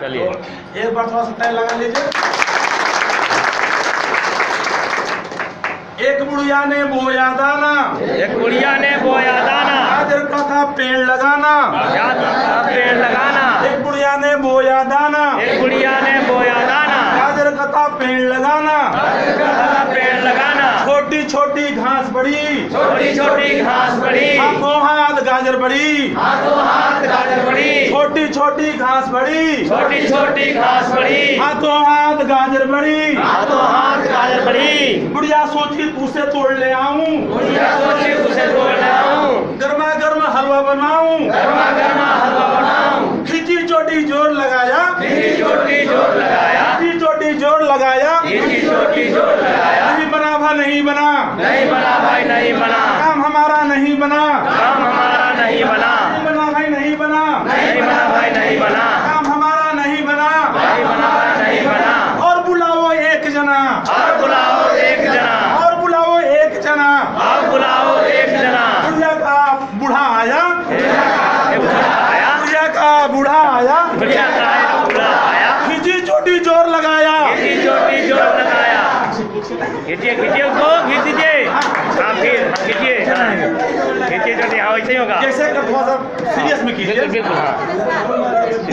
चलिए। तो एक बार थोड़ा सा टाइम लगा लीजिए। एक बुढ़िया ने बोया दाना। एक बुढ़िया ने बोया दाना। गाजर का था पेड़ लगाना। क्या था पेड़ लगाना। एक बुढ़िया ने बोया दाना। एक बुढ़िया ने बोया दाना। गाजर का था पेड़ लगाना। पेड़ लगाना। छोटी छोटी घास बड़ी। छोटी छोटी घास बड़ी। हाथों हाथ गाजर बड़ी। हाथों हाथ गाजर बड़ी। छोटी छोटी घास बड़ी। छोटी छोटी घास बड़ी। हाथों हाथ गाजर बड़ी। हाथों हाथ गाजर बड़ी। बुढ़िया सोची उसे तोड़ ले आऊँ। बुढ़िया सोची उसे तोड़ लाऊं गर्मा गर्म हलवा बनाऊँ। गर्मा गर्मा हलवा बनाऊँ। खिची चोटी ज़ोर लगाया। खिची चोटी ज़ोर लगाया। खिची चोटी ज़ोर लगाया। खिची चोटी ज़ोर लगाया। नहीं बना भा नहीं बना। नहीं बना भाई नहीं बना। काम हमारा नहीं बना। काम हमारा नहीं बना नहीं बना भाई नहीं बना नहीं बना भाई नहीं बना काम हमारा नहीं बना नहीं बना भाई नहीं बना और बुलाओ एक जना और बुलाओ एक जना और बुलाओ एक जना और बुलाओ एक जना बुढ़िया का बूढ़ा आया ये बूढ़ा आया बुढ़िया का बूढ़ा आया बुढ़िया का आया बूढ़ा आया खिची चोटी ज़ोर लगाया खिची चोटी ज़ोर लगाया खींचिए खींचिए उसको खींच दीजिए। हाँ फिर हाँ, खींचिए। खींचिए चोटी हाँ वैसे ही होगा। कर थोड़ा सा सीरियस में कीजिए। बिल्कुल हाँ।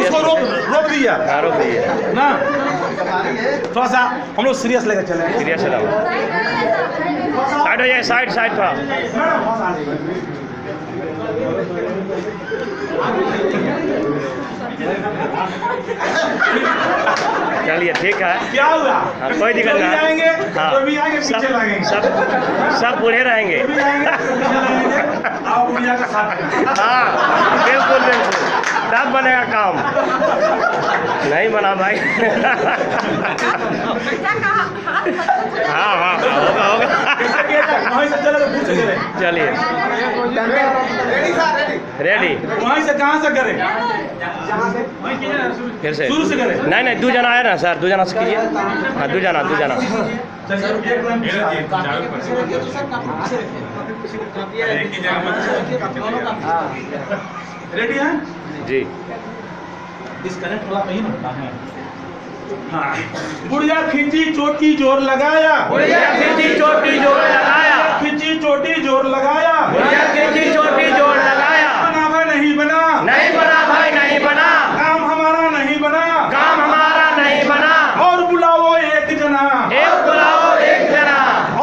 उसको रोक रोक दिया। हाँ, रोक दीजिए ना? थोड़ा सा हम लोग सीरियस लेकर चले। सीरियस चलाओ। साइड हो जाए साइड साइड थोड़ा। सा आगे। चलिए ठीक है। क्या हुआ? हाँ, कोई दिक्कत नहीं। आएँगे हाँ। सब पीछे सब सब बूढ़े रहेंगे। हाँ बिल्कुल बिल्कुल। तब बनेगा काम। नहीं बना भाई। हाँ हाँ होगा होगा। चलिए। रेडी वहीं से कहाँ से करें? फिर से। शुरू से करें। नहीं नहीं दो जना आया ना सर दो जना से कीजिए। हाँ दो जना दो जना। रेडी है? जी। डिस्कनेक्ट वाला कहीं ना होता है। हाँ। बुढ़िया खिंची चोटी ज़ोर लगाया। बुढ़िया खींची चोटी ज़ोर लगाया। खिंची चोटी ज़ोर लगाया। बुढ़िया खींची चोटी ज़ोर लगाया बना भाई नहीं बना नहीं बना भाई नहीं बना काम हमारा नहीं बना काम हमारा नहीं बना और बुलाओ एक जना एक बुलाओ एक जना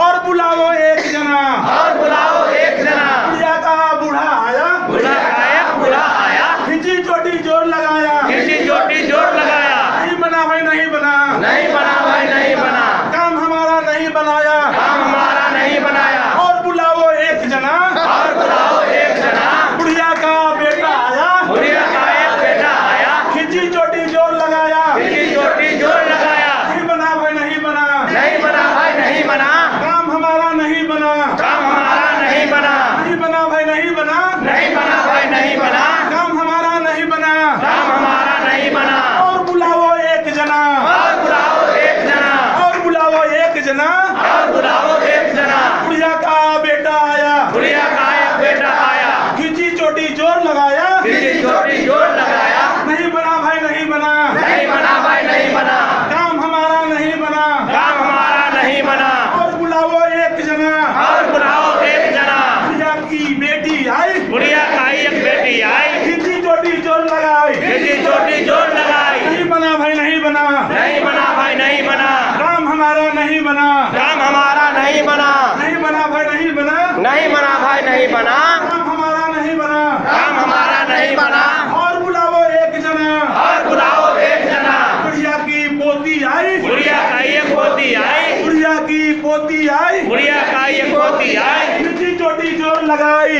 और बुलाओ एक जना और बुलाओ एक जना बुढ़िया का बूढ़ा आया बूढ़ा आया बूढ़ा आया खिंची चोटी ज़ोर लगाया। किसी चोटी ज़ोर लगाया। नहीं बना भाई नहीं बना। नहीं बना भाई नहीं बना काम हमारा नहीं बनाया काम हमारा नहीं बनाया और बुलाओ एक जना और बुलाओ एक जना बुढ़िया का बेटा आया बुढ़िया का एक बेटा आया खिंची चोटी ज़ोर लगाया खींची चोटी ज़ोर लगाया नहीं बना भाई नहीं बना नहीं बना भाई नहीं बना काम हमारा नहीं बना काम हमारा नहीं बना नहीं बना भाई नहीं बना नहीं बना भाई नहीं बना काम हमारा नहीं बना काम हमारा नहीं बना और बुलाओ एक जना और बुलाओ एक जना और बुलाओ एक जना और बुलाओ एक जना बुढ़िया का बेटा आया बुढ़िया का एक बेटा आया खिंची चोटी ज़ोर लगाया खींची चोटी ज़ोर लगाया नहीं बना भाई नहीं बना नहीं बना भाई नहीं बना काम हमारा नहीं बना काम हमारा नहीं बना और बुलाओ एक जना और बुलाओ एक जना बुढ़िया की बेटी आई। बुढ़िया का एक बेटी आई। खिंची चोटी ज़ोर लगाई। खींची चोटी ज़ोर लगाई। नहीं बना भाई नहीं बना। नहीं बना भाई नहीं बना। राम हमारा नहीं बना। राम हमारा नहीं बना। नहीं बना भाई नहीं बना। नहीं बना भाई नहीं बना। काम हमारा नहीं बना। राम हमारा नहीं बना। और बुलाओ एक जना। और बुलाओ एक जना। बुढ़िया की पोती आई। बुढ़िया का एक पोती आई। बुढ़िया की पोती आई। बुढ़िया का एक पोती आई। खिंची चोटी ज़ोर लगाई।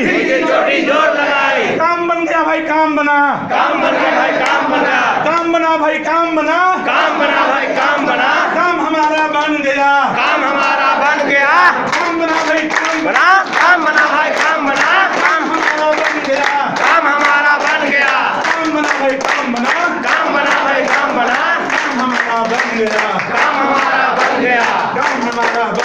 बना काम बना भाई काम बना। काम बना भाई काम बना। काम बना भाई काम बना। काम हमारा बन गया। काम हमारा बन गया। काम बना भाई काम बना। काम बना भाई काम बना। काम हमारा बन गया। काम हमारा बन गया। काम बना भाई काम बना। काम बना भाई काम बना। काम हमारा बन गया। काम हमारा बन गया। काम हमारा